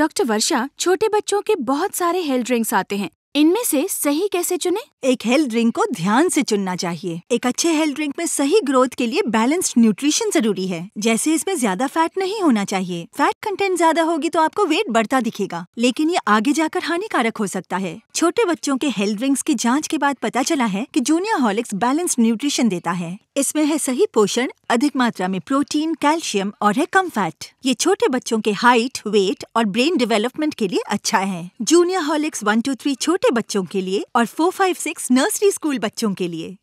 Doctor वर्षा छोटे बच्चों के बहुत सारे हेल्थ ड्रिंक्स आते हैं। इनमें से सही कैसे चुने? एक हेल्थ ड्रिंक को ध्यान से चुनना चाहिए। एक अच्छे हेल्थ ड्रिंक में सही ग्रोथ के लिए बैलेंस्ड न्यूट्रिशन ज़रूरी है, जैसे इसमें ज़्यादा फैट नहीं होना चाहिए। फैट कंटेंट ज़्यादा होगी तो आपको वेट बढ़ता दिखेगा, लेकिन ये आगे जाकर हानिकारक हो सकता है। छोटे बच्चों के हेल्थ ड्रिंक्स की जाँच के बाद पता चला है की जूनियर हॉलिक्स बैलेंस्ड न्यूट्रिशन देता है। इसमें है सही पोषण, अधिक मात्रा में प्रोटीन कैल्शियम और है कम फैट ये छोटे बच्चों के हाइट वेट और ब्रेन डेवलपमेंट के लिए अच्छा है। Junior Horlicks one two three छोटे बच्चों के लिए और four five six nursery school बच्चों के लिए।